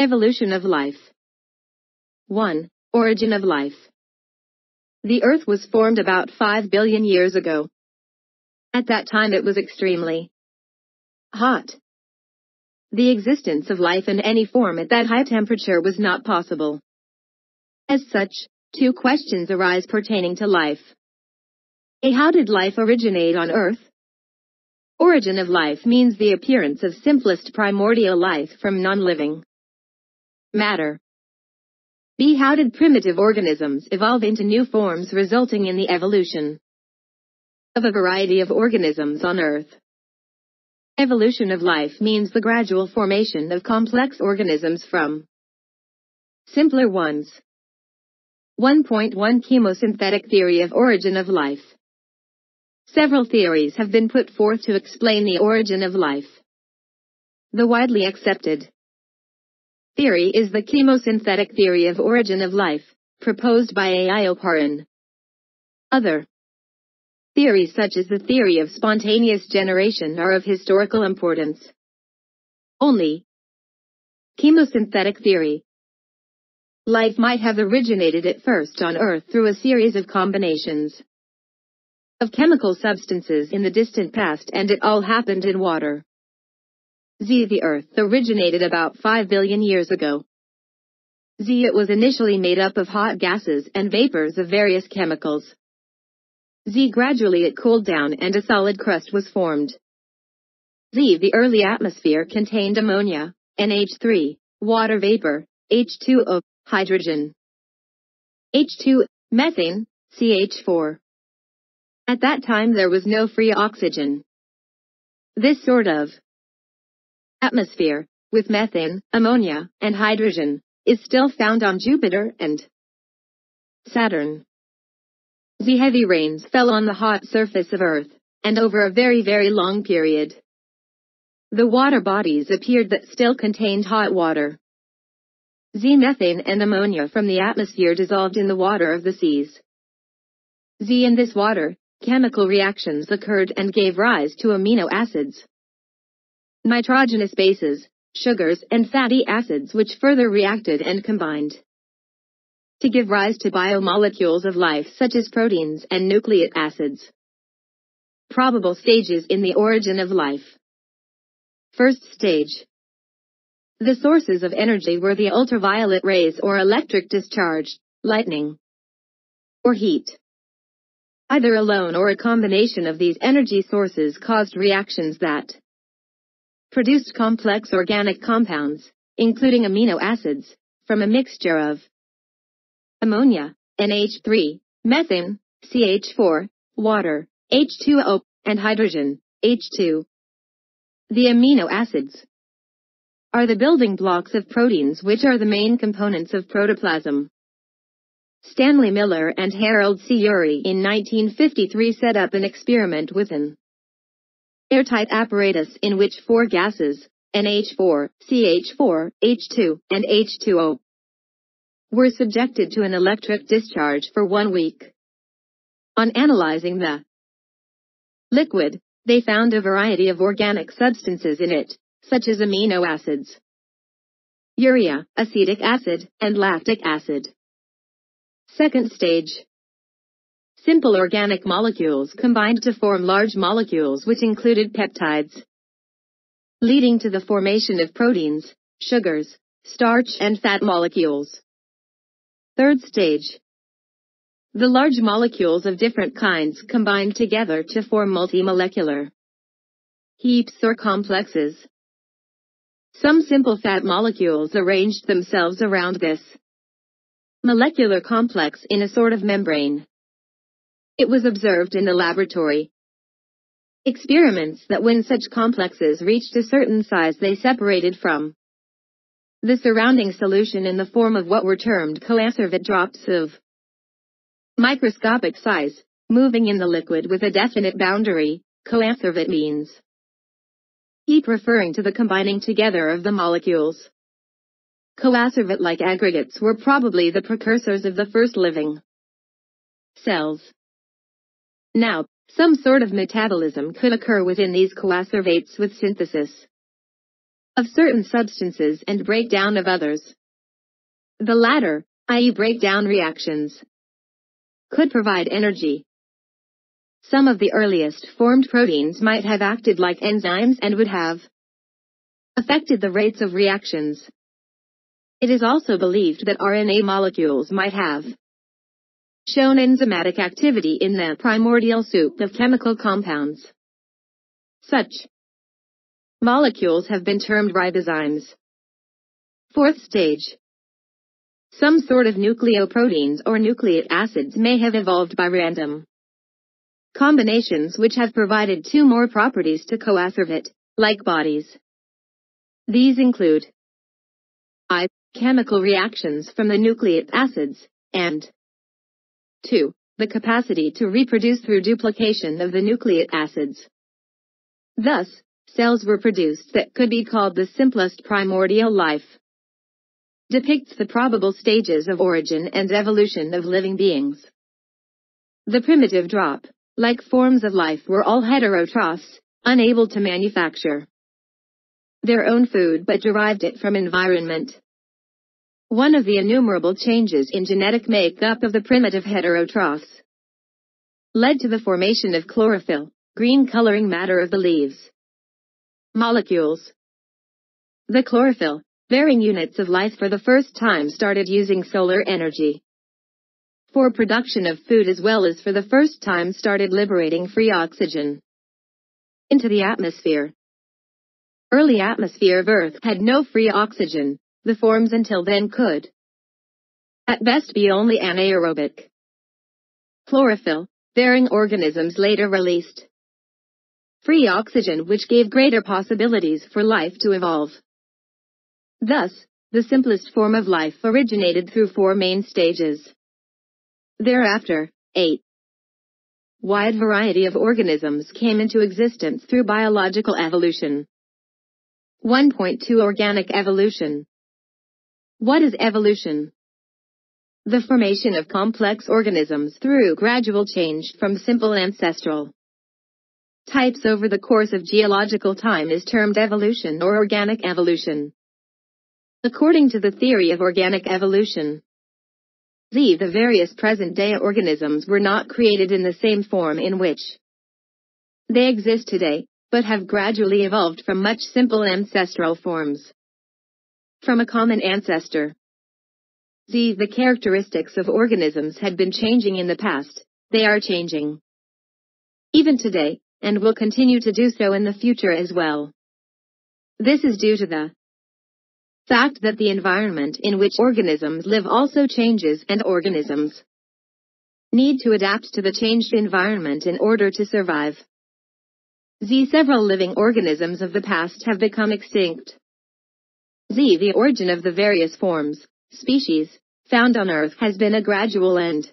Evolution of life. 1. Origin of life. The Earth was formed about 5 billion years ago. At that time it was extremely hot. The existence of life in any form at that high temperature was not possible. As such, two questions arise pertaining to life. A. How did life originate on Earth? Origin of life means the appearance of simplest primordial life from non-living matter. B. How did primitive organisms evolve into new forms resulting in the evolution of a variety of organisms on Earth? Evolution of life means the gradual formation of complex organisms from simpler ones. 1.1 Chemosynthetic Theory of Origin of Life Several theories have been put forth to explain the origin of life. The widely accepted theory is the chemosynthetic theory of origin of life, proposed by A. I. Oparin. Other theories such as the theory of spontaneous generation are of historical importance. Only chemosynthetic theory Life might have originated at first on Earth through a series of combinations of chemical substances in the distant past and it all happened in water. Z. The Earth originated about 5 billion years ago. Z. It was initially made up of hot gases and vapors of various chemicals. Z. Gradually it cooled down and a solid crust was formed. Z. The early atmosphere contained ammonia, NH3, water vapor, H2O, hydrogen, H2, methane, CH4. At that time there was no free oxygen. This sort of atmosphere, with methane, ammonia, and hydrogen, is still found on Jupiter and Saturn. The heavy rains fell on the hot surface of Earth, and over a very very long period. The water bodies appeared that still contained hot water. The methane and ammonia from the atmosphere dissolved in the water of the seas. Z in this water, chemical reactions occurred and gave rise to amino acids nitrogenous bases, sugars and fatty acids which further reacted and combined to give rise to biomolecules of life such as proteins and nucleic acids. Probable stages in the origin of life. First stage. The sources of energy were the ultraviolet rays or electric discharge, lightning, or heat. Either alone or a combination of these energy sources caused reactions that produced complex organic compounds, including amino acids, from a mixture of ammonia, NH3, methane, CH4, water, H2O, and hydrogen, H2. The amino acids are the building blocks of proteins which are the main components of protoplasm. Stanley Miller and Harold C. Urey in 1953 set up an experiment with an airtight apparatus in which four gases, NH4, CH4, H2, and H2O, were subjected to an electric discharge for one week. On analyzing the liquid, they found a variety of organic substances in it, such as amino acids, urea, acetic acid, and lactic acid. Second stage Simple organic molecules combined to form large molecules which included peptides, leading to the formation of proteins, sugars, starch and fat molecules. Third stage. The large molecules of different kinds combined together to form multimolecular heaps or complexes. Some simple fat molecules arranged themselves around this molecular complex in a sort of membrane. It was observed in the laboratory experiments that when such complexes reached a certain size they separated from the surrounding solution in the form of what were termed coacervate drops of microscopic size, moving in the liquid with a definite boundary, coacervate means heap referring to the combining together of the molecules. Coacervate-like aggregates were probably the precursors of the first living cells. Now, some sort of metabolism could occur within these coacervates with synthesis of certain substances and breakdown of others. The latter, i.e. breakdown reactions, could provide energy. Some of the earliest formed proteins might have acted like enzymes and would have affected the rates of reactions. It is also believed that RNA molecules might have shown enzymatic activity in the primordial soup of chemical compounds. Such molecules have been termed ribozymes. Fourth stage. Some sort of nucleoproteins or nucleic acids may have evolved by random combinations which have provided two more properties to coacervate, like bodies. These include I. Chemical reactions from the nucleic acids, and 2. The capacity to reproduce through duplication of the nucleic acids. Thus, cells were produced that could be called the simplest primordial life. Depicts the probable stages of origin and evolution of living beings. The primitive drop, like forms of life were all heterotrophs, unable to manufacture their own food but derived it from environment. One of the innumerable changes in genetic makeup of the primitive heterotrophs led to the formation of chlorophyll, green coloring matter of the leaves. Molecules. The chlorophyll, bearing units of life for the first time started using solar energy for production of food as well as for the first time started liberating free oxygen into the atmosphere. Early atmosphere of Earth had no free oxygen, the forms until then could at best be only anaerobic. Chlorophyll, bearing organisms later released free oxygen which gave greater possibilities for life to evolve. Thus, the simplest form of life originated through four main stages. Thereafter, 8. Wide variety of organisms came into existence through biological evolution. 1.2 Organic evolution. What is evolution? The formation of complex organisms through gradual change from simple ancestral types over the course of geological time is termed evolution or organic evolution. According to the theory of organic evolution, Z. The various present-day organisms were not created in the same form in which they exist today, but have gradually evolved from much simple ancestral forms. From a common ancestor. Z. The characteristics of organisms had been changing in the past, they are changing. Even today, and will continue to do so in the future as well. This is due to the fact that the environment in which organisms live also changes and organisms need to adapt to the changed environment in order to survive. Z. Several living organisms of the past have become extinct. Z. The origin of the various forms, species, found on Earth has been a gradual and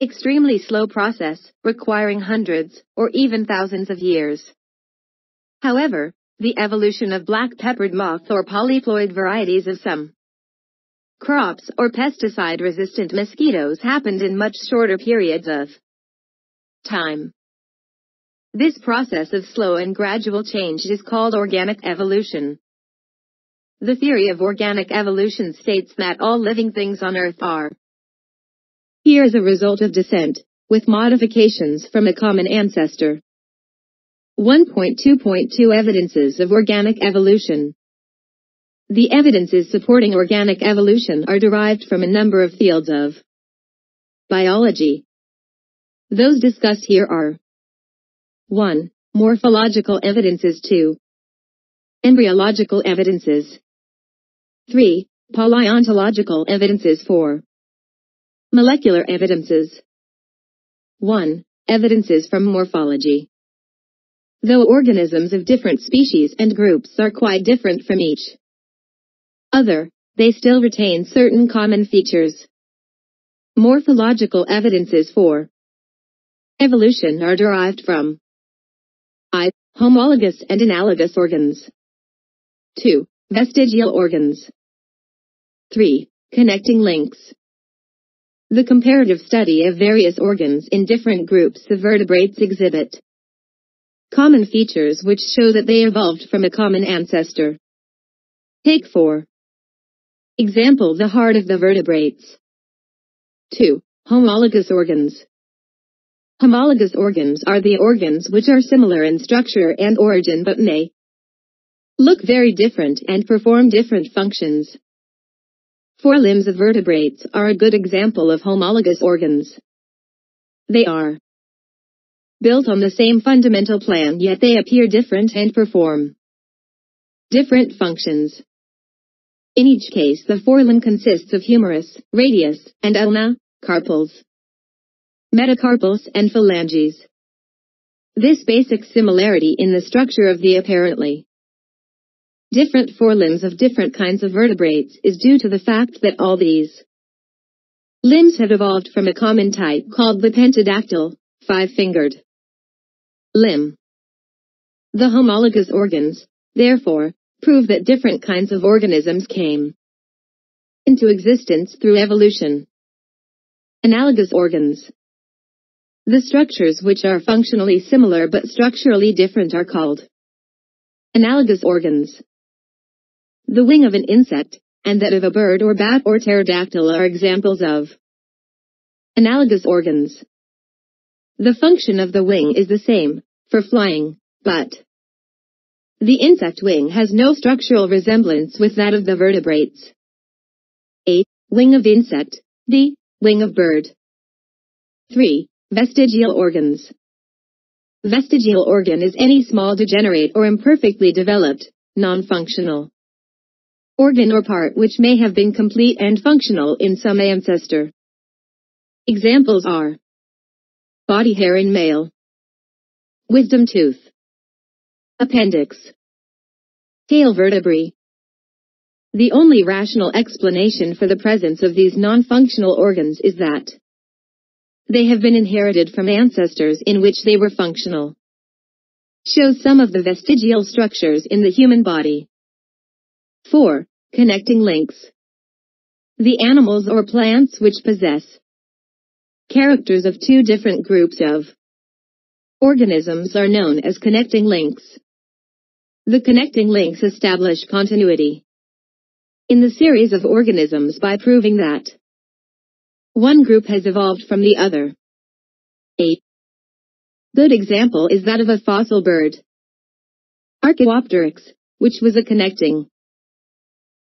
extremely slow process, requiring hundreds, or even thousands of years. However, the evolution of black-peppered moth or polyploid varieties of some crops or pesticide-resistant mosquitoes happened in much shorter periods of time. This process of slow and gradual change is called organic evolution. The theory of organic evolution states that all living things on Earth are here as a result of descent, with modifications from a common ancestor. 1.2.2 Evidences of Organic Evolution The evidences supporting organic evolution are derived from a number of fields of biology. Those discussed here are 1. Morphological evidences 2. Embryological evidences 3. Paleontological evidences for Molecular evidences 1. Evidences from morphology though organisms of different species and groups are quite different from each other, they still retain certain common features. Morphological evidences for evolution are derived from I. Homologous and analogous organs 2. Vestigial organs 3. Connecting links The comparative study of various organs in different groups of vertebrates exhibit common features which show that they evolved from a common ancestor. Take 4. Example The heart of the vertebrates. 2. Homologous organs. Homologous organs are the organs which are similar in structure and origin but may look very different and perform different functions. Forelimbs of vertebrates are a good example of homologous organs. They are built on the same fundamental plan yet they appear different and perform different functions. In each case the forelimb consists of humerus, radius, and ulna, carpals, metacarpals, and phalanges. This basic similarity in the structure of the apparently different forelimbs of different kinds of vertebrates is due to the fact that all these limbs have evolved from a common type called the pentadactyl, five-fingered limb. The homologous organs, therefore, prove that different kinds of organisms came into existence through evolution. Analogous organs. The structures which are functionally similar but structurally different are called analogous organs. The wing of an insect, and that of a bird or bat or pterodactyl are examples of analogous organs. The function of the wing is the same, for flying, but the insect wing has no structural resemblance with that of the vertebrates. A. Wing of insect. B. Wing of bird. 3. Vestigial organs. Vestigial organ is any small degenerate or imperfectly developed, non-functional organ or part which may have been complete and functional in some ancestor. Examples are body hair in male, wisdom tooth, appendix, tail vertebrae. The only rational explanation for the presence of these non-functional organs is that they have been inherited from ancestors in which they were functional. Shows some of the vestigial structures in the human body. 4. Connecting links. The animals or plants which possess characters of two different groups of organisms are known as connecting links. The connecting links establish continuity in the series of organisms by proving that one group has evolved from the other. 8. Good example is that of a fossil bird, Archaeopteryx, which was a connecting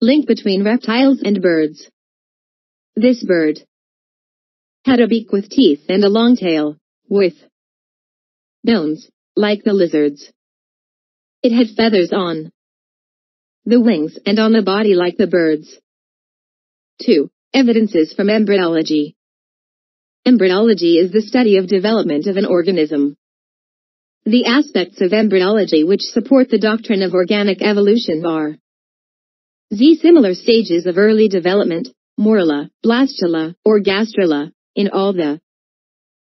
link between reptiles and birds. This bird had a beak with teeth and a long tail, with bones, like the lizards. It had feathers on the wings and on the body like the birds. 2. Evidences from embryology. Embryology is the study of development of an organism. The aspects of embryology which support the doctrine of organic evolution are Z similar stages of early development, morula, blastula, or gastrula, in all the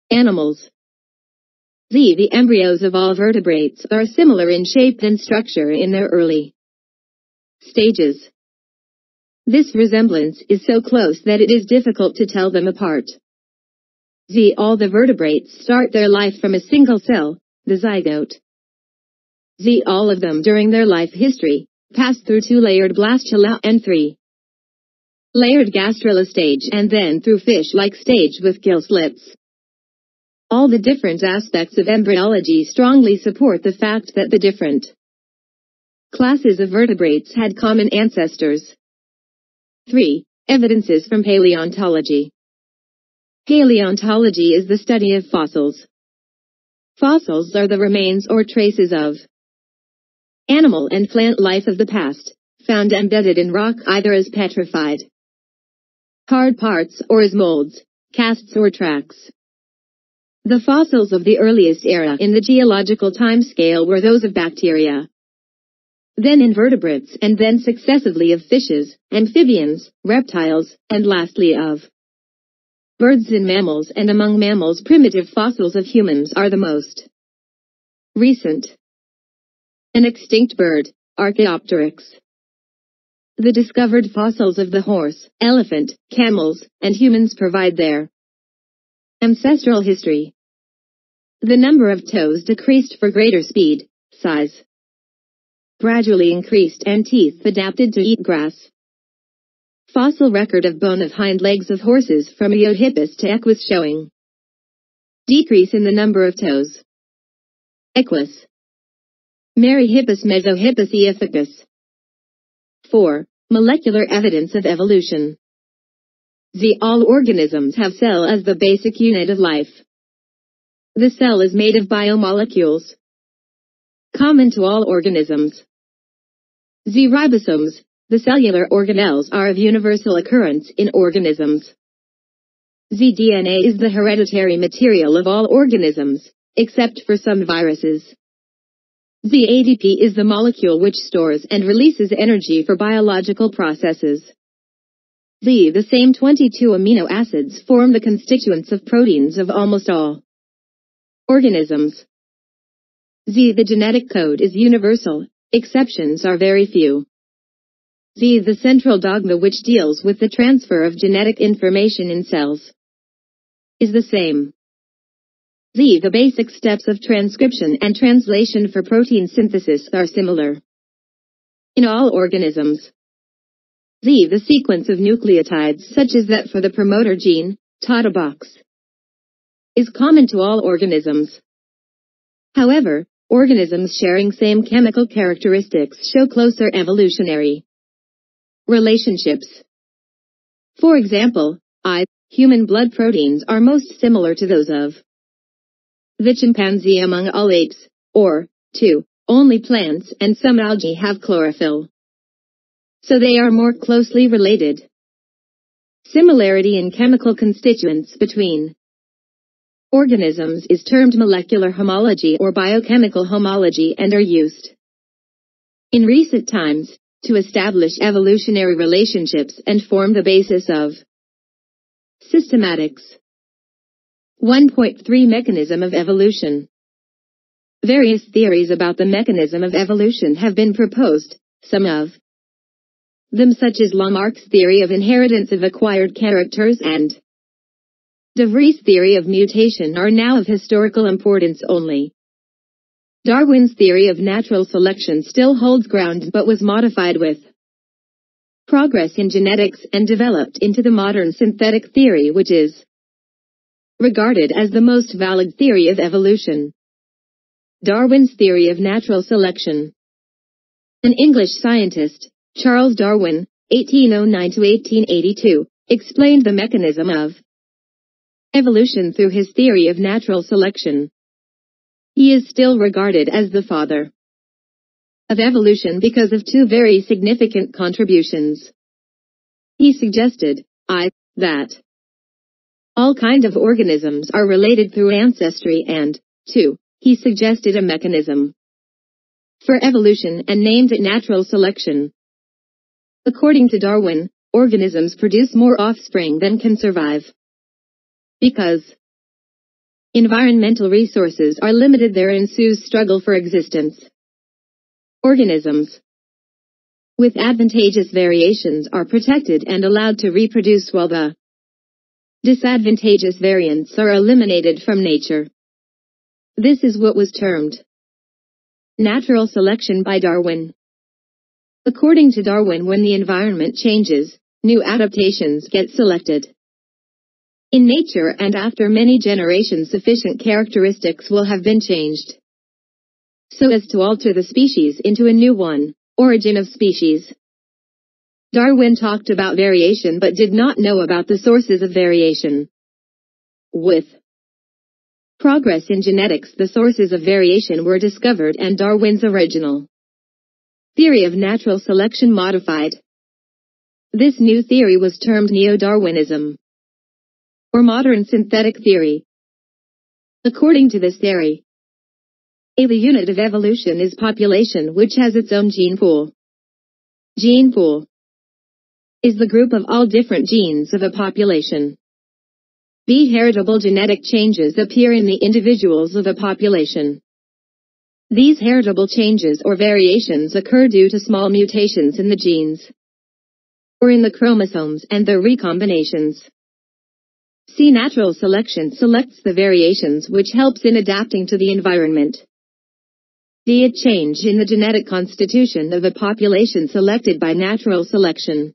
animals. Z. The embryos of all vertebrates are similar in shape and structure in their early stages. This resemblance is so close that it is difficult to tell them apart. Z. All the vertebrates start their life from a single cell, the zygote. Z. All of them during their life history pass through two layered blastula and three layered gastrula stage and then through fish-like stage with gill slits. All the different aspects of embryology strongly support the fact that the different classes of vertebrates had common ancestors. 3. Evidences from paleontology. Paleontology is the study of fossils. Fossils are the remains or traces of animal and plant life of the past, found embedded in rock either as petrified hard parts or as molds, casts or tracks. The fossils of the earliest era in the geological time scale were those of bacteria, then invertebrates and then successively of fishes, amphibians, reptiles, and lastly of birds and mammals and among mammals primitive fossils of humans are the most recent. An extinct bird, Archaeopteryx. The discovered fossils of the horse, elephant, camels, and humans provide their ancestral history. The number of toes decreased for greater speed, size, gradually increased and teeth adapted to eat grass. Fossil record of bone of hind legs of horses from Eohippus to Equus showing decrease in the number of toes. Equus. Merychippus Mesohippus Eohippus. 4. Molecular evidence of evolution. The all organisms have cell as the basic unit of life. The cell is made of biomolecules. Common to all organisms. The ribosomes, the cellular organelles are of universal occurrence in organisms. The DNA is the hereditary material of all organisms, except for some viruses. The ADP is the molecule which stores and releases energy for biological processes. The, the same 22 amino acids form the constituents of proteins of almost all organisms. Z. The genetic code is universal, exceptions are very few. Z. The central dogma which deals with the transfer of genetic information in cells is the same. The basic steps of transcription and translation for protein synthesis are similar in all organisms. Z. The sequence of nucleotides such as that for the promoter gene, Tata box, is common to all organisms. However, organisms sharing same chemical characteristics show closer evolutionary relationships. For example, I, human blood proteins are most similar to those of the chimpanzee among all apes, or, 2, only plants and some algae have chlorophyll so they are more closely related. Similarity in chemical constituents between organisms is termed molecular homology or biochemical homology and are used in recent times to establish evolutionary relationships and form the basis of systematics. 1.3 Mechanism of evolution Various theories about the mechanism of evolution have been proposed, some of them such as Lamarck's theory of inheritance of acquired characters and De Vries' theory of mutation are now of historical importance only. Darwin's theory of natural selection still holds ground but was modified with progress in genetics and developed into the modern synthetic theory which is regarded as the most valid theory of evolution. Darwin's theory of natural selection. An English scientist, Charles Darwin, 1809-1882, explained the mechanism of evolution through his theory of natural selection. He is still regarded as the father of evolution because of two very significant contributions. He suggested, I, that all kind of organisms are related through ancestry and, 2, he suggested a mechanism for evolution and named it natural selection. According to Darwin, organisms produce more offspring than can survive. Because environmental resources are limited there ensues struggle for existence. Organisms with advantageous variations are protected and allowed to reproduce while the disadvantageous variants are eliminated from nature. This is what was termed natural selection by Darwin. According to Darwin when the environment changes, new adaptations get selected. In nature and after many generations sufficient characteristics will have been changed. So as to alter the species into a new one, origin of species. Darwin talked about variation but did not know about the sources of variation. With progress in genetics the sources of variation were discovered and Darwin's original Theory of natural selection modified. This new theory was termed Neo-Darwinism, or modern synthetic theory. According to this theory, a the unit of evolution is population which has its own gene pool. Gene pool is the group of all different genes of a population. B. Heritable genetic changes appear in the individuals of a population. These heritable changes or variations occur due to small mutations in the genes or in the chromosomes and their recombinations. See natural selection selects the variations which helps in adapting to the environment. D. A change in the genetic constitution of a population selected by natural selection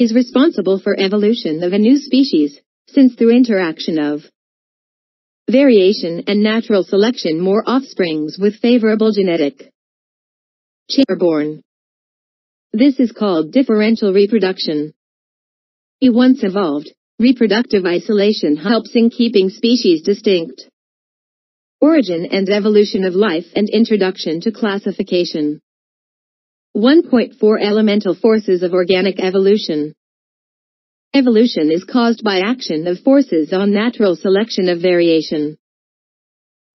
is responsible for evolution of a new species, since through interaction of variation and natural selection more offsprings with favorable genetic are born. This is called differential reproduction. Once evolved, reproductive isolation helps in keeping species distinct. Origin and evolution of life and introduction to classification. 1.4 Elemental forces of organic evolution. Evolution is caused by action of forces on natural selection of variation.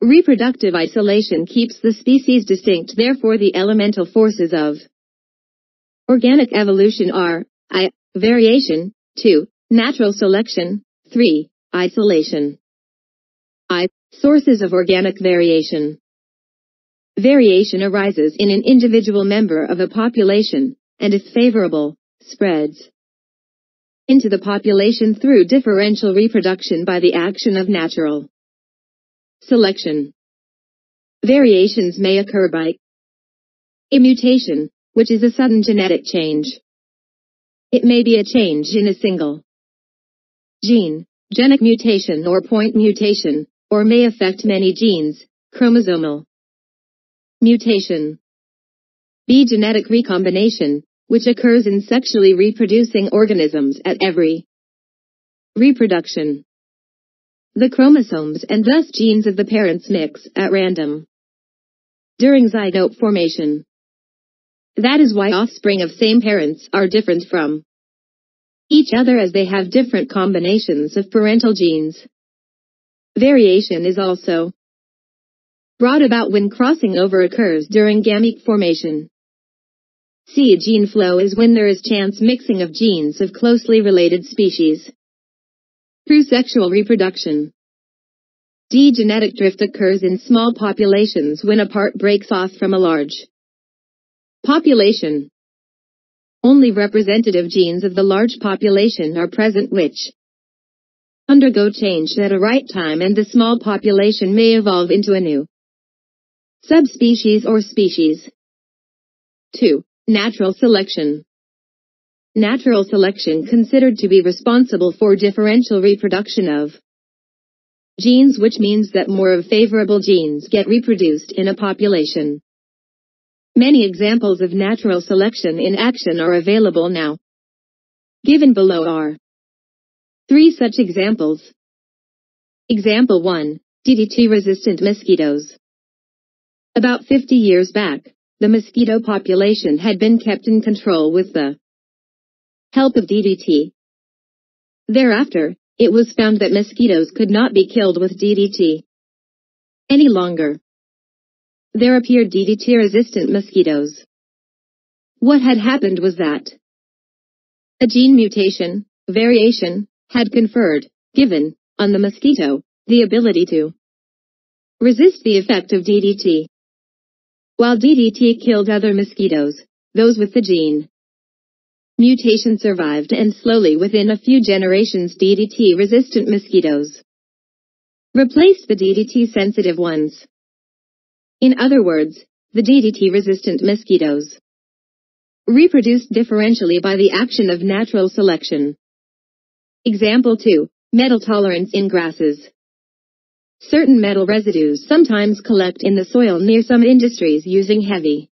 Reproductive isolation keeps the species distinct therefore the elemental forces of organic evolution are I. Variation 2. Natural selection 3. Isolation I. Sources of organic variation Variation arises in an individual member of a population, and if favorable, spreads into the population through differential reproduction by the action of natural selection. Variations may occur by a mutation, which is a sudden genetic change. It may be a change in a single gene, genic mutation or point mutation, or may affect many genes, chromosomal mutation. B. Genetic recombination, which occurs in sexually reproducing organisms at every reproduction. The chromosomes and thus genes of the parents mix at random during zygote formation. That is why offspring of same parents are different from each other as they have different combinations of parental genes. Variation is also brought about when crossing over occurs during gamete formation. See gene flow is when there is chance mixing of genes of closely related species. Through sexual reproduction. D. Genetic drift occurs in small populations when a part breaks off from a large population. Only representative genes of the large population are present which undergo change at a right time and the small population may evolve into a new subspecies or species. 2. Natural selection. Natural selection considered to be responsible for differential reproduction of genes which means that more of favorable genes get reproduced in a population. Many examples of natural selection in action are available now. Given below are three such examples. Example 1. DDT-resistant mosquitoes. About 50 years back, the mosquito population had been kept in control with the help of DDT. Thereafter, it was found that mosquitoes could not be killed with DDT any longer. There appeared DDT-resistant mosquitoes. What had happened was that a gene mutation, variation, had conferred, given, on the mosquito, the ability to resist the effect of DDT. While DDT killed other mosquitoes, those with the gene mutation survived and slowly within a few generations DDT-resistant mosquitoes replaced the DDT-sensitive ones. In other words, the DDT-resistant mosquitoes reproduced differentially by the action of natural selection. Example 2. Metal tolerance in grasses. Certain metal residues sometimes collect in the soil near some industries using heavy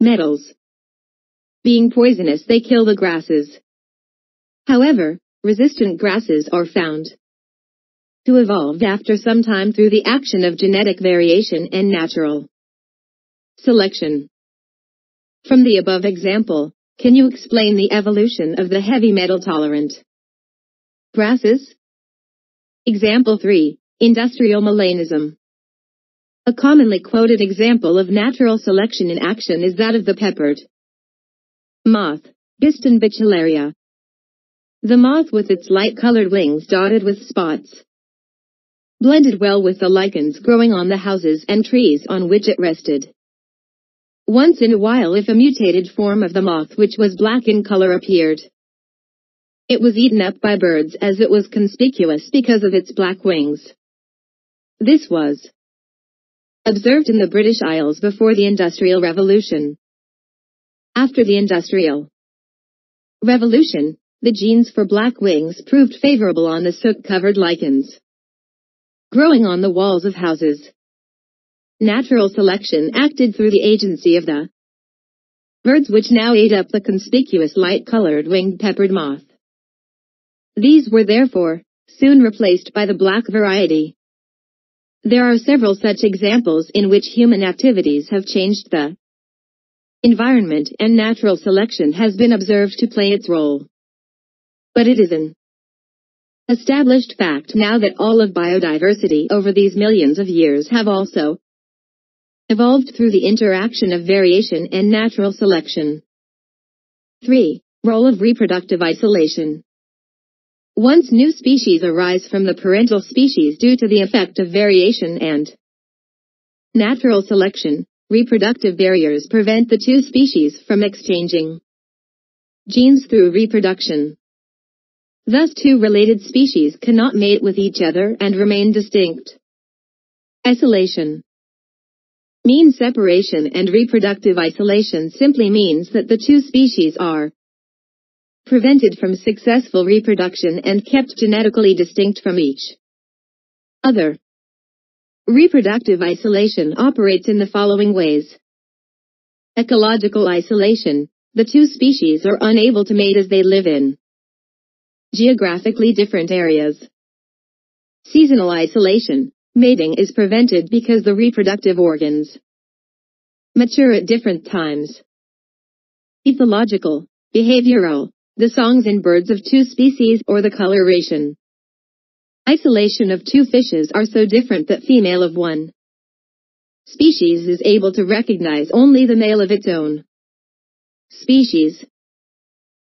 metals. Being poisonous, they kill the grasses. However, resistant grasses are found to evolve after some time through the action of genetic variation and natural selection. From the above example, can you explain the evolution of the heavy metal tolerant grasses? Example 3. Industrial melanism. A commonly quoted example of natural selection in action is that of the peppered moth, Biston betularia. The moth with its light-colored wings dotted with spots blended well with the lichens growing on the houses and trees on which it rested. Once in a while if a mutated form of the moth which was black in color appeared, it was eaten up by birds as it was conspicuous because of its black wings. This was observed in the British Isles before the Industrial Revolution. After the Industrial Revolution, the genes for black wings proved favorable on the soot-covered lichens growing on the walls of houses. Natural selection acted through the agency of the birds which now ate up the conspicuous light-colored winged peppered moth. These were therefore soon replaced by the black variety. There are several such examples in which human activities have changed the environment and natural selection has been observed to play its role. But it is an established fact now that all of biodiversity over these millions of years have also evolved through the interaction of variation and natural selection. 3. Role of reproductive isolation. Once new species arise from the parental species due to the effect of variation and natural selection, reproductive barriers prevent the two species from exchanging genes through reproduction. Thus two related species cannot mate with each other and remain distinct. Isolation Mean separation and reproductive isolation simply means that the two species are prevented from successful reproduction and kept genetically distinct from each other. Reproductive isolation operates in the following ways. Ecological isolation. The two species are unable to mate as they live in geographically different areas. Seasonal isolation. Mating is prevented because the reproductive organs mature at different times. Ethological, behavioral, the songs in birds of two species or the coloration. Isolation of two fishes are so different that female of one species is able to recognize only the male of its own species.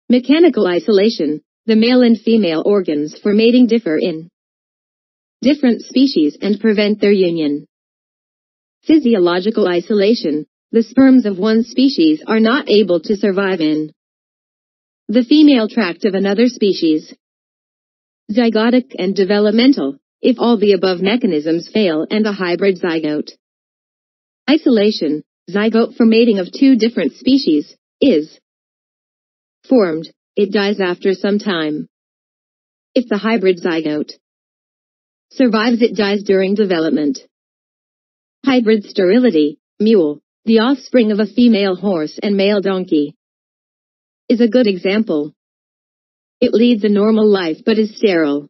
Mechanical isolation, the male and female organs for mating differ in different species and prevent their union. Physiological isolation. The sperms of one species are not able to survive in the female tract of another species. Zygotic and developmental. If all the above mechanisms fail and a hybrid zygote. Isolation, zygote for mating of two different species, is formed it dies after some time. If the hybrid zygote survives it dies during development. Hybrid sterility, mule, the offspring of a female horse and male donkey, is a good example. It leads a normal life but is sterile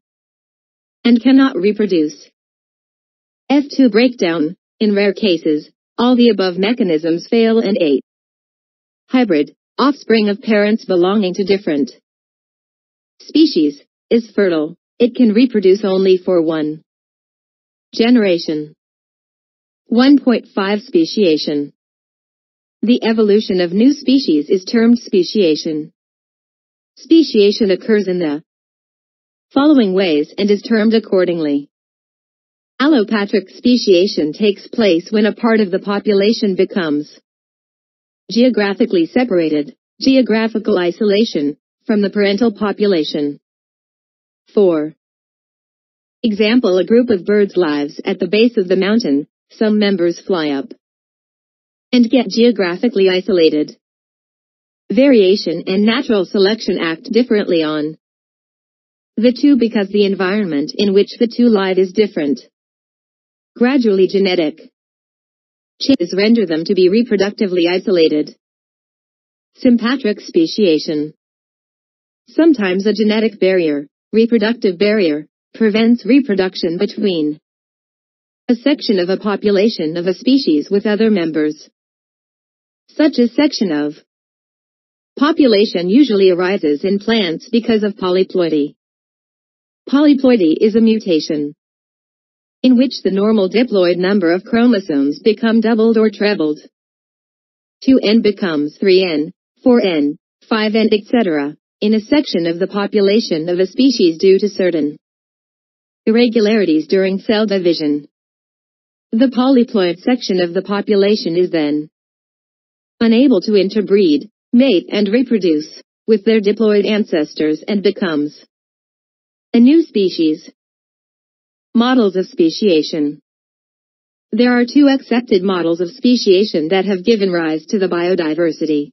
and cannot reproduce. F2 breakdown, in rare cases, all the above mechanisms fail and 8. Hybrid, offspring of parents belonging to different species, is fertile. It can reproduce only for one generation. 1.5 Speciation The evolution of new species is termed speciation. Speciation occurs in the following ways and is termed accordingly. Allopatric speciation takes place when a part of the population becomes geographically separated, geographical isolation, from the parental population. 4. Example A group of birds lives at the base of the mountain, some members fly up and get geographically isolated. Variation and natural selection act differently on the two because the environment in which the two live is different. Gradually genetic changes render them to be reproductively isolated. Sympatric speciation. Sometimes a genetic barrier, reproductive barrier, prevents reproduction between a section of a population of a species with other members. Such a section of population usually arises in plants because of polyploidy. Polyploidy is a mutation in which the normal diploid number of chromosomes become doubled or trebled. 2n becomes 3n, 4n, 5n etc., in a section of the population of a species due to certain irregularities during cell division. The polyploid section of the population is then unable to interbreed, mate and reproduce with their diploid ancestors and becomes a new species. Models of speciation There are two accepted models of speciation that have given rise to the biodiversity.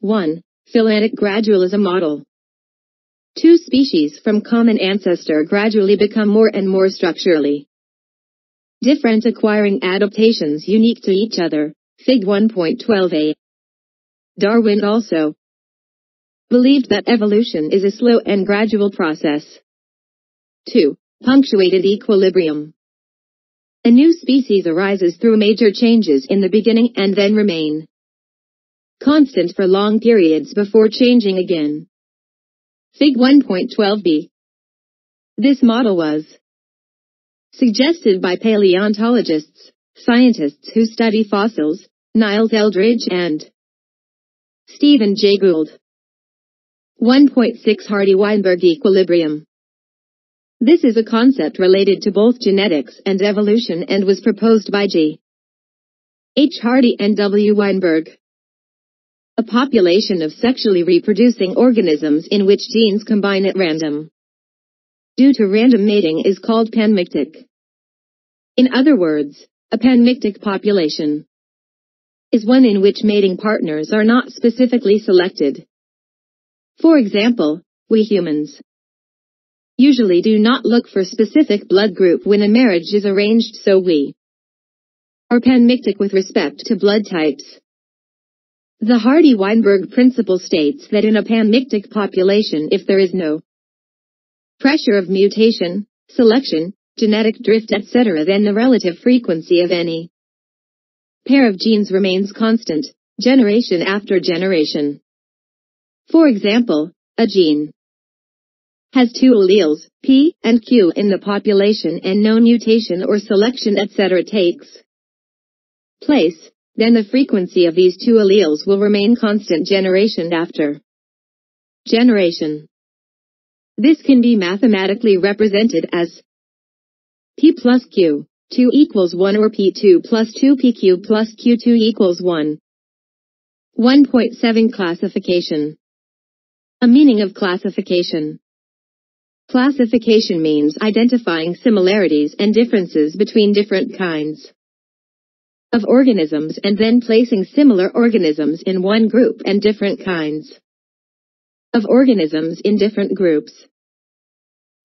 1. Phyletic gradualism model. Two species from common ancestor gradually become more and more structurally different acquiring adaptations unique to each other. Fig 1.12a. Darwin also believed that evolution is a slow and gradual process. 2. Punctuated equilibrium. A new species arises through major changes in the beginning and then remain constant for long periods before changing again. Fig 1.12b. This model was suggested by paleontologists, scientists who study fossils, Niles Eldredge and Stephen Jay Gould. 1.6 Hardy-Weinberg equilibrium. This is a concept related to both genetics and evolution and was proposed by G. H. Hardy and W. Weinberg. A population of sexually reproducing organisms in which genes combine at random. Due to random mating is called panmictic. In other words, a panmictic population is one in which mating partners are not specifically selected. For example, we humans usually do not look for specific blood group when a marriage is arranged so we are panmictic with respect to blood types. The Hardy-Weinberg principle states that in a panmictic population if there is no pressure of mutation, selection, genetic drift etc. then the relative frequency of any pair of genes remains constant, generation after generation. For example, a gene has two alleles, P and Q in the population and no mutation or selection etc. takes place, then the frequency of these two alleles will remain constant generation after generation. This can be mathematically represented as P plus Q. 2 equals 1 or P2 plus 2PQ plus Q2 equals 1. 1.7 Classification A meaning of classification. Classification means identifying similarities and differences between different kinds of organisms and then placing similar organisms in one group and different kinds of organisms in different groups.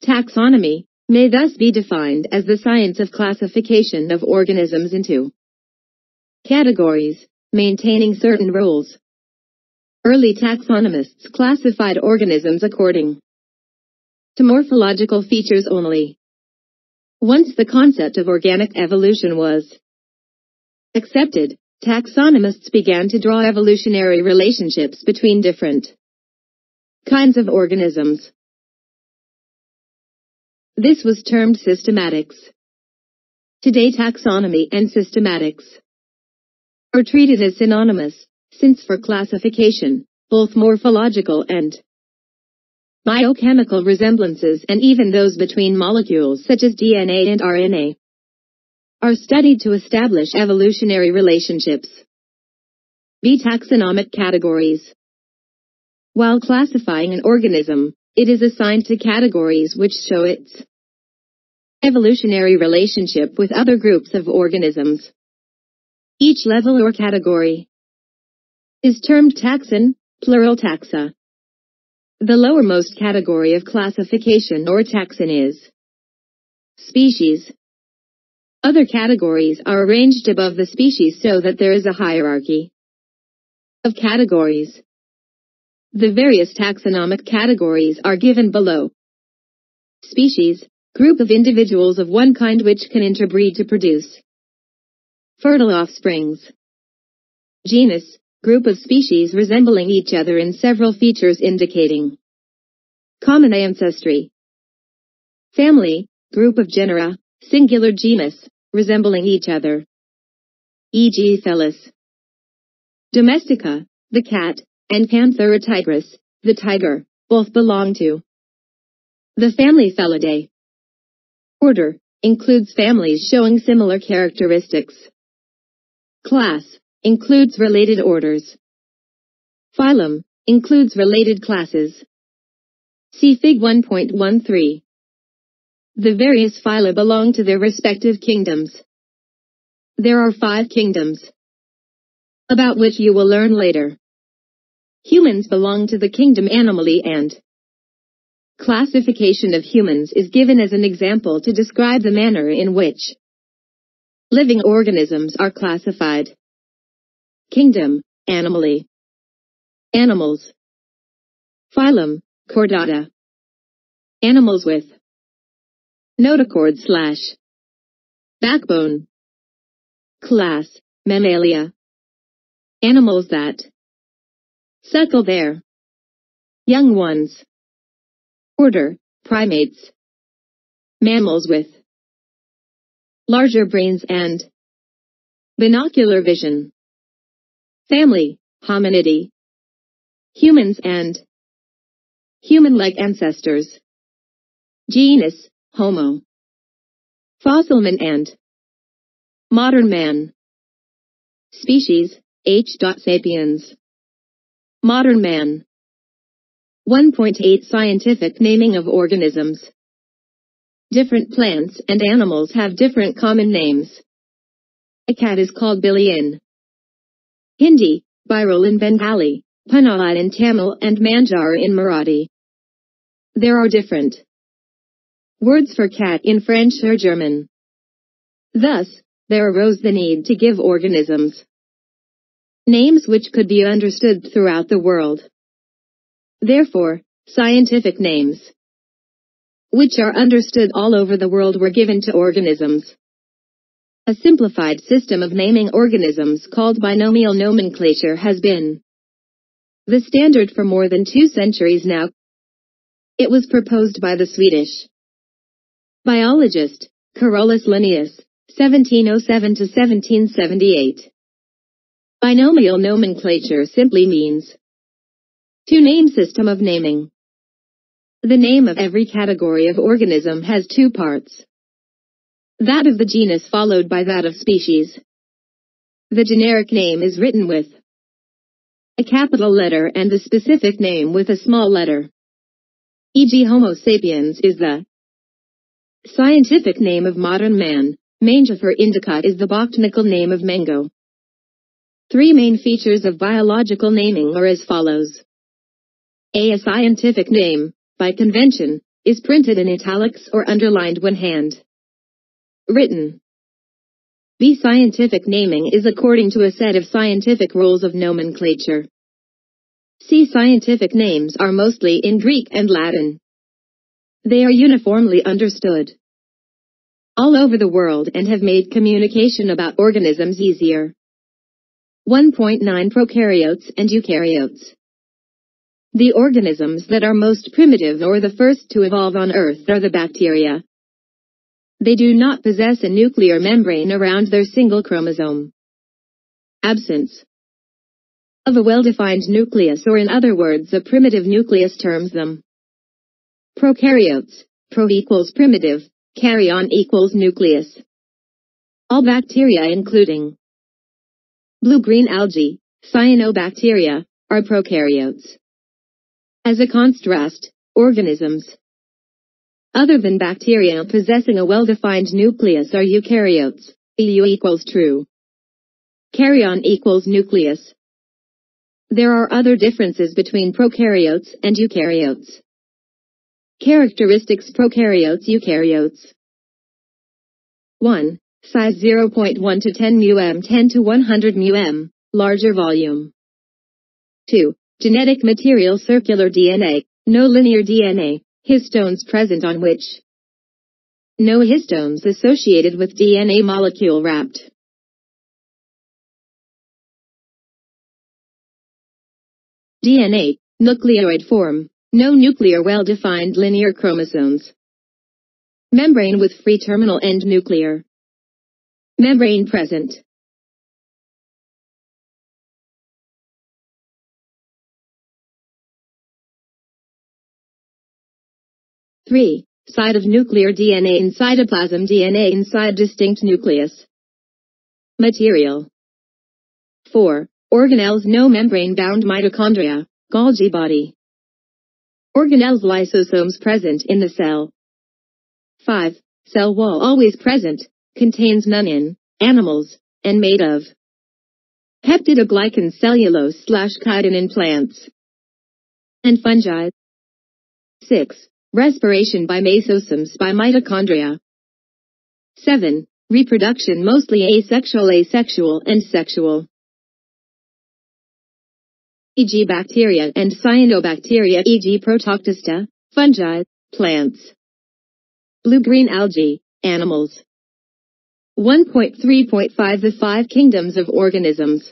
Taxonomy may thus be defined as the science of classification of organisms into categories, maintaining certain rules. Early taxonomists classified organisms according to morphological features only. Once the concept of organic evolution was accepted, taxonomists began to draw evolutionary relationships between different kinds of organisms. This was termed systematics. Today taxonomy and systematics are treated as synonymous, since for classification, both morphological and biochemical resemblances and even those between molecules such as DNA and RNA are studied to establish evolutionary relationships. B. Taxonomic categories. While classifying an organism, it is assigned to categories which show its evolutionary relationship with other groups of organisms. Each level or category is termed taxon, plural taxa. The lowermost category of classification or taxon is species. Other categories are arranged above the species so that there is a hierarchy of categories. The various taxonomic categories are given below. Species, group of individuals of one kind which can interbreed to produce fertile offsprings. Genus, group of species resembling each other in several features indicating common ancestry. Family, group of genera, singular genus, resembling each other. E.g. Felis. Domestica, the cat, and Panthera tigris, the tiger, both belong to the family Felidae. Order includes families showing similar characteristics. Class includes related orders. Phylum includes related classes. See Fig 1.13. The various phyla belong to their respective kingdoms. There are five kingdoms, about which you will learn later. Humans belong to the kingdom Animalia and classification of humans is given as an example to describe the manner in which living organisms are classified. Kingdom, Animalia. Animals. Phylum, Chordata. Animals with notochord slash backbone. Class, Mammalia. Animals that suckle their young ones. Order, primates. Mammals with larger brains and binocular vision. Family, Hominidae. Humans and human-like ancestors. Genus, Homo. Fossil man and modern man. Species, H. sapiens. Modern man. 1.8 Scientific naming of organisms. Different plants and animals have different common names. A cat is called Billy in Hindi, Biral in Bengali, Panala in Tamil and Manjar in Marathi. There are different words for cat in French or German. Thus, there arose the need to give organisms names which could be understood throughout the world. Therefore, scientific names, which are understood all over the world were given to organisms. A simplified system of naming organisms called binomial nomenclature has been the standard for more than two centuries now. It was proposed by the Swedish biologist, Carolus Linnaeus, 1707 to 1778. Binomial nomenclature simply means to name system of naming. The name of every category of organism has two parts. That of the genus followed by that of species. The generic name is written with a capital letter and the specific name with a small letter. E.g. Homo sapiens is the scientific name of modern man, Mangifera indica is the botanical name of mango. Three main features of biological naming are as follows. A. Scientific name, by convention, is printed in italics or underlined when hand written. B. Scientific naming is according to a set of scientific rules of nomenclature. C. Scientific names are mostly in Greek and Latin. They are uniformly understood all over the world and have made communication about organisms easier. 1.9 Prokaryotes and Eukaryotes the organisms that are most primitive or the first to evolve on Earth are the bacteria. They do not possess a nuclear membrane around their single chromosome. Absence of a well-defined nucleus or in other words a primitive nucleus terms them. Prokaryotes, pro equals primitive, karyon equals nucleus. All bacteria including blue-green algae, cyanobacteria, are prokaryotes. As a contrast, organisms other than bacteria possessing a well-defined nucleus are eukaryotes. EU equals true. Karyon equals nucleus. There are other differences between prokaryotes and eukaryotes. Characteristics Prokaryotes Eukaryotes 1. Size 0.1 to 10 μm 10 to 100 μm, larger volume. 2. Genetic material circular DNA, no linear DNA, histones present on which no histones associated with DNA molecule wrapped. DNA, nucleoid form, no nuclear well-defined linear chromosomes. Membrane with free terminal end nuclear. Membrane present. 3. Side of nuclear DNA in cytoplasm DNA inside distinct nucleus. Material. 4. Organelles no membrane-bound mitochondria, Golgi body. Organelles lysosomes present in the cell. 5. Cell wall always present, contains none in animals, and made of peptidoglycan cellulose slash chitin in plants and fungi. 6. Respiration by mesosomes by mitochondria. 7. Reproduction mostly asexual asexual and sexual e.g. bacteria and cyanobacteria e.g. Protoctista, fungi, plants. Blue-green algae, animals. 1.3.5 The Five Kingdoms of Organisms.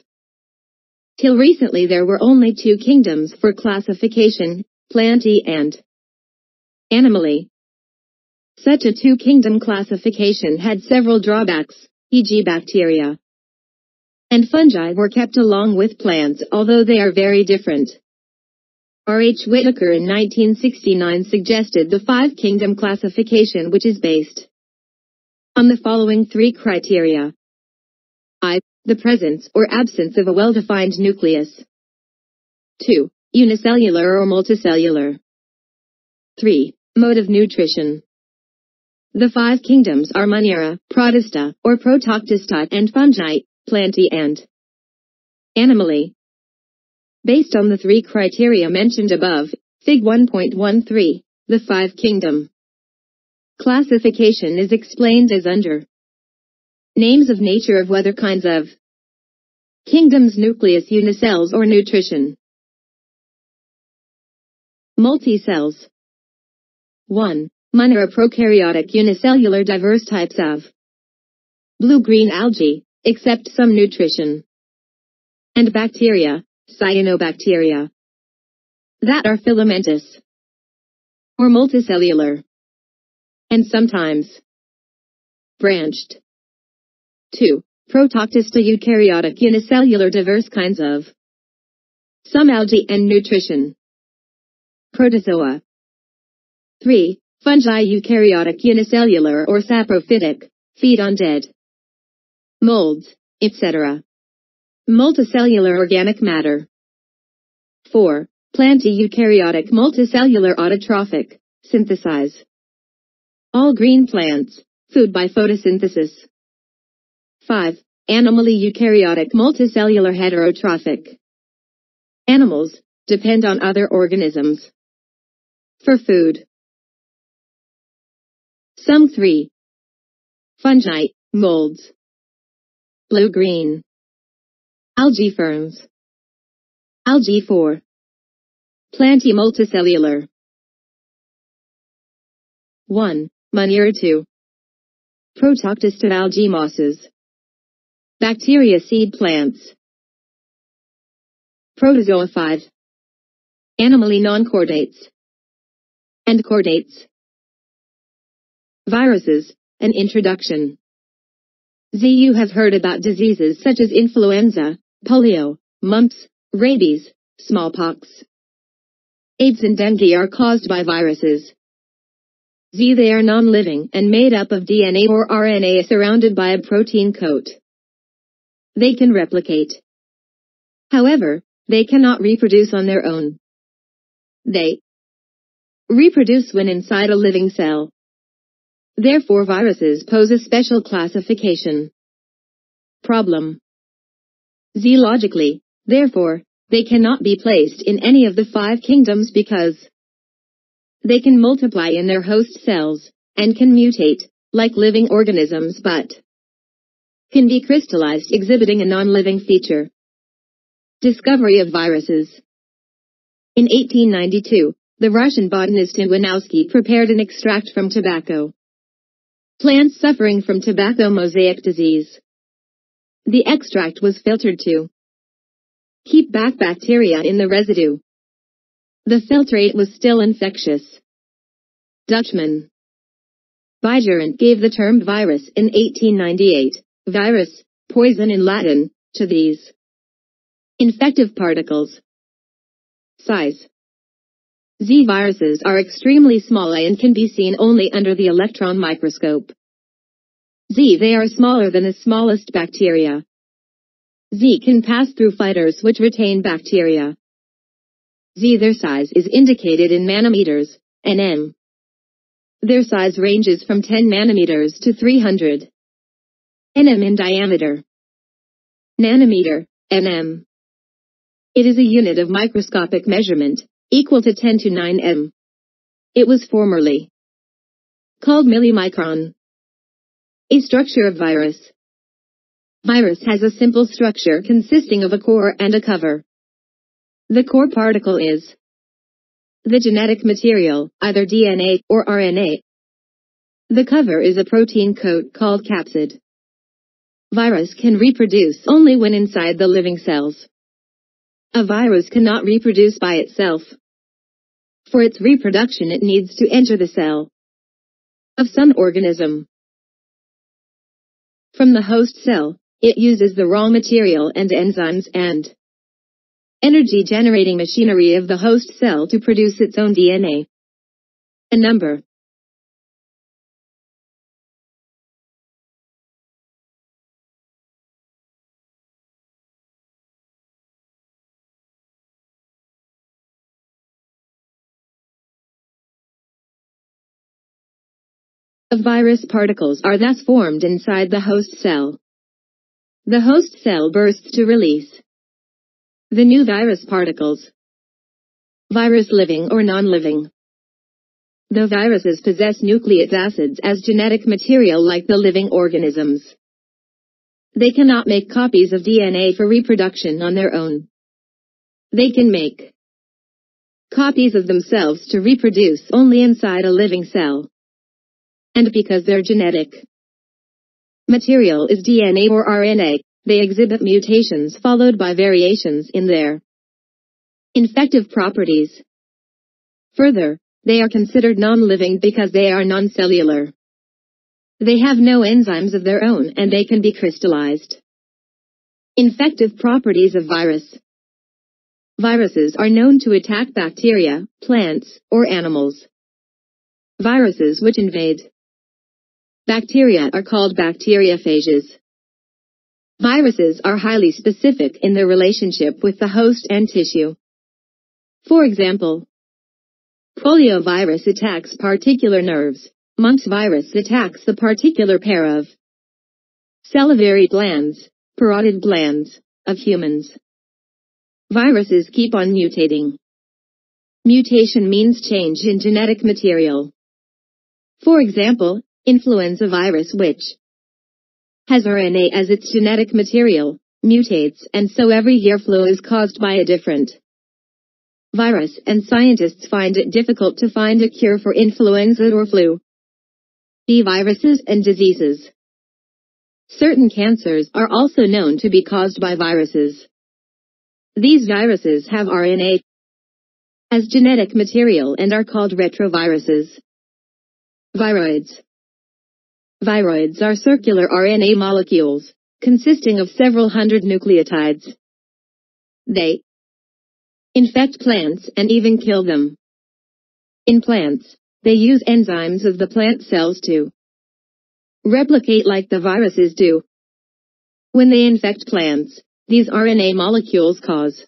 Till recently there were only two kingdoms for classification, plantae and animae. Such a two-kingdom classification had several drawbacks, e.g. bacteria and fungi were kept along with plants although they are very different. R. H. Whittaker in 1969 suggested the five kingdom classification which is based on the following three criteria. I. The presence or absence of a well-defined nucleus. 2. Unicellular or multicellular. 3. Mode of nutrition. The five kingdoms are Monera, Protista, or Protoctista, and fungi, plantae and animae. Based on the three criteria mentioned above, Fig 1.13, the five kingdom classification is explained as under names of nature of whether kinds of kingdoms nucleus unicells or nutrition. Multicells 1. Monera prokaryotic unicellular diverse types of blue-green algae, except some nutrition. And bacteria, cyanobacteria, that are filamentous or multicellular, and sometimes branched. 2. Protoctista eukaryotic unicellular diverse kinds of some algae and nutrition. Protozoa. 3. Fungi eukaryotic unicellular or saprophytic, feed on dead molds, etc. Multicellular organic matter. 4. Plantae eukaryotic multicellular autotrophic, synthesize. All green plants, food by photosynthesis. 5. Animalia eukaryotic multicellular heterotrophic. Animals, depend on other organisms. For food. Some 3. Fungi, molds blue-green. Algae ferns. Algae 4. Plantae multicellular. 1. Monera 2. Protoctista algae mosses. Bacteria seed plants. Protozoa 5. Animalia non-chordates. And chordates. Viruses, an introduction. Z. You have heard about diseases such as influenza, polio, mumps, rabies, smallpox. AIDS and dengue are caused by viruses. Z. They are non-living and made up of DNA or RNA surrounded by a protein coat. They can replicate. However, they cannot reproduce on their own. They reproduce when inside a living cell. Therefore viruses pose a special classification. Problem. Zoologically, therefore, they cannot be placed in any of the five kingdoms because they can multiply in their host cells, and can mutate, like living organisms but can be crystallized exhibiting a non-living feature. Discovery of viruses In 1892, the Russian botanist Iwanowski prepared an extract from tobacco plants suffering from tobacco mosaic disease. The extract was filtered to keep back bacteria in the residue. The filtrate was still infectious. Dutchman Beijerinck gave the term virus in 1898, virus, poison in Latin, to these infective particles. Size Z viruses are extremely small and can be seen only under the electron microscope. Z they are smaller than the smallest bacteria. Z can pass through fighters which retain bacteria. Z their size is indicated in nanometers, nm. Their size ranges from 10 nanometers to 300 nm in diameter. Nanometer, nm. It is a unit of microscopic measurement, equal to 10 to 9 m. It was formerly called millimicron. A structure of virus. Virus has a simple structure consisting of a core and a cover. The core particle is the genetic material, either DNA or RNA. The cover is a protein coat called capsid. Virus can reproduce only when inside the living cells. A virus cannot reproduce by itself. For its reproduction it needs to enter the cell of some organism. From the host cell, it uses the raw material and enzymes and energy generating machinery of the host cell to produce its own DNA. A number of virus particles are thus formed inside the host cell. The host cell bursts to release the new virus particles. Virus living or non-living. Though viruses possess nucleic acids as genetic material like the living organisms, they cannot make copies of DNA for reproduction on their own. They can make copies of themselves to reproduce only inside a living cell and because their genetic material is DNA or RNA, they exhibit mutations followed by variations in their infective properties. Further, they are considered non-living because they are non-cellular. They have no enzymes of their own and they can be crystallized. Infective properties of virus. Viruses are known to attack bacteria, plants, or animals. Viruses which invade Bacteria are called bacteriophages. Viruses are highly specific in their relationship with the host and tissue. For example, poliovirus attacks particular nerves. Mumps virus attacks the particular pair of salivary glands, parotid glands, of humans. Viruses keep on mutating. Mutation means change in genetic material. For example, influenza virus which has RNA as its genetic material, mutates, and so every year flu is caused by a different virus, and scientists find it difficult to find a cure for influenza or flu. B viruses and diseases. Certain cancers are also known to be caused by viruses. These viruses have RNA as genetic material and are called retroviruses. Viroids. Viroids are circular RNA molecules, consisting of several hundred nucleotides. They infect plants and even kill them. In plants, they use enzymes of the plant cells to replicate like the viruses do. When they infect plants, these RNA molecules cause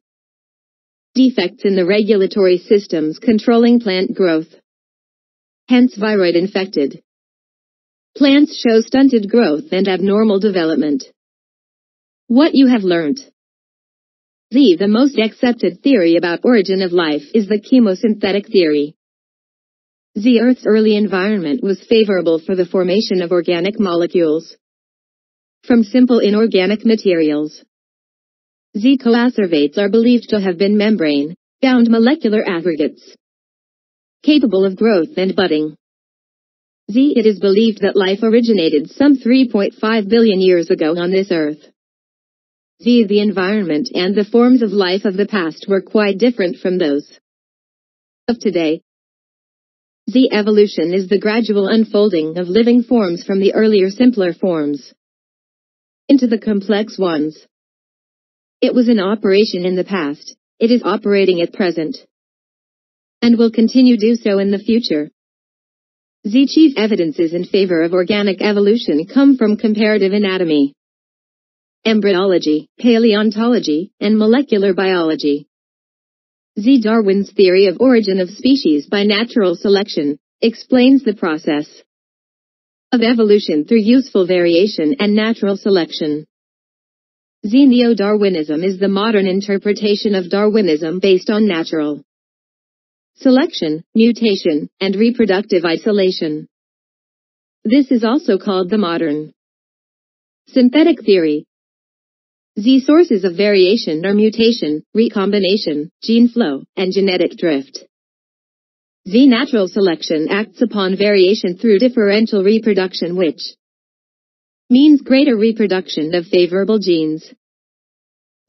defects in the regulatory systems controlling plant growth. Hence viroid infected. Plants show stunted growth and abnormal development. What you have learned. Z. The most accepted theory about origin of life is the chemosynthetic theory. The Earth's early environment was favorable for the formation of organic molecules from simple inorganic materials. Z. Coacervates are believed to have been membrane-bound molecular aggregates capable of growth and budding. Z. It is believed that life originated some 3.5 billion years ago on this earth. Z. The environment and the forms of life of the past were quite different from those of today. Z. Evolution is the gradual unfolding of living forms from the earlier simpler forms into the complex ones. It was in operation in the past, it is operating at present, and will continue do so in the future. Z chief evidences in favor of organic evolution come from comparative anatomy, embryology, paleontology, and molecular biology. Z. Darwin's theory of origin of species by natural selection explains the process of evolution through useful variation and natural selection. Z Neo-Darwinism is the modern interpretation of Darwinism based on natural selection, mutation, and reproductive isolation. This is also called the modern synthetic theory. Z sources of variation are mutation, recombination, gene flow, and genetic drift. Z natural selection acts upon variation through differential reproduction which means greater reproduction of favorable genes.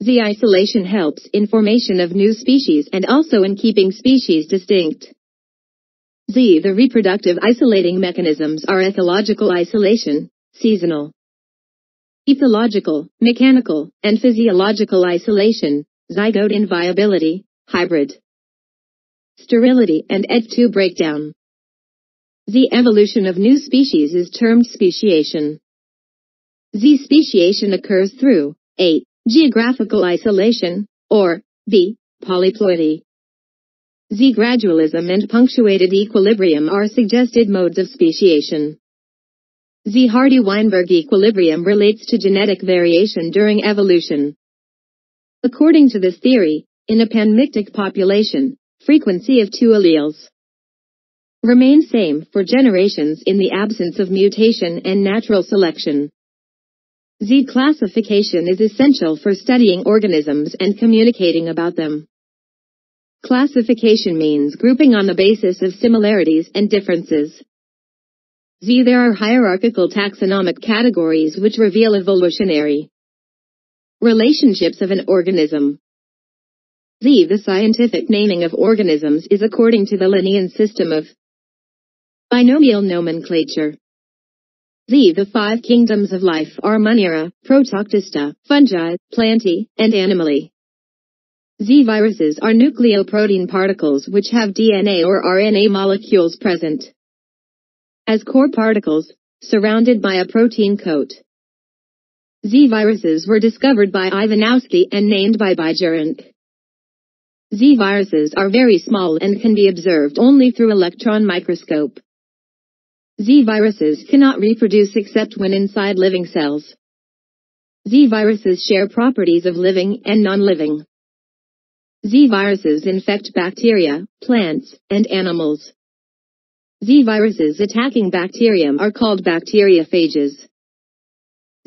Z isolation helps in formation of new species and also in keeping species distinct. Z. The reproductive isolating mechanisms are ecological isolation, seasonal, ethological, mechanical, and physiological isolation, zygote inviability, hybrid, sterility, and F2 breakdown. The evolution of new species is termed speciation. Z speciation occurs through A. Geographical isolation, or B. Polyploidy. Z gradualism and punctuated equilibrium are suggested modes of speciation. Z Hardy-Weinberg equilibrium relates to genetic variation during evolution. According to this theory, in a panmictic population, frequency of two alleles remain same for generations in the absence of mutation and natural selection. Z classification is essential for studying organisms and communicating about them. Classification means grouping on the basis of similarities and differences. Z. There are hierarchical taxonomic categories which reveal evolutionary relationships of an organism. Z. The scientific naming of organisms is according to the Linnean system of binomial nomenclature. The five kingdoms of life are Monera, Protoctista, Fungi, Plantae, and Animae. Z viruses are nucleoprotein particles which have DNA or RNA molecules present as core particles, surrounded by a protein coat. Z viruses were discovered by Ivanowski and named by Beijerinck. Z viruses are very small and can be observed only through electron microscope. Z viruses cannot reproduce except when inside living cells. Z viruses share properties of living and non-living. Z viruses infect bacteria, plants, and animals. Z viruses attacking bacterium are called bacteriophages.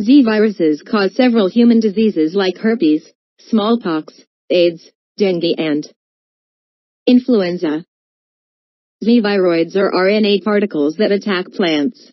Z viruses cause several human diseases like herpes, smallpox, AIDS, dengue and influenza. Viroids are RNA particles that attack plants.